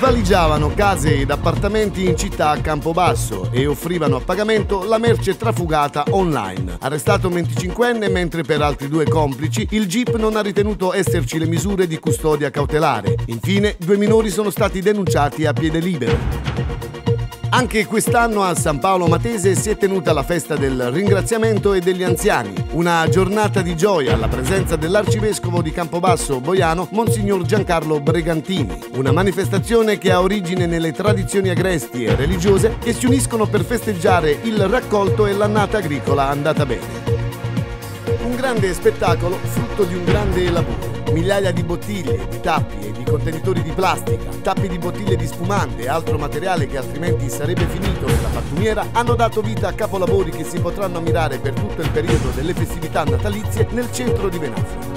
valigiavano case ed appartamenti in città a Campobasso e offrivano a pagamento la merce trafugata online. Arrestato un 25enne, mentre per altri due complici il GIP non ha ritenuto esserci le misure di custodia cautelare. Infine, due minori sono stati denunciati a piede libero. Anche quest'anno a San Paolo Matese si è tenuta la festa del ringraziamento e degli anziani, una giornata di gioia alla presenza dell'arcivescovo di Campobasso Boiano, Monsignor Giancarlo Bregantini, una manifestazione che ha origine nelle tradizioni agresti e religiose che si uniscono per festeggiare il raccolto e l'annata agricola andata bene. Un grande spettacolo frutto di un grande lavoro migliaia di bottiglie, di tappi e di contenitori di plastica, tappi di bottiglie di spumante e altro materiale che altrimenti sarebbe finito nella pattumiera, hanno dato vita a capolavori che si potranno ammirare per tutto il periodo delle festività natalizie nel centro di Venezia.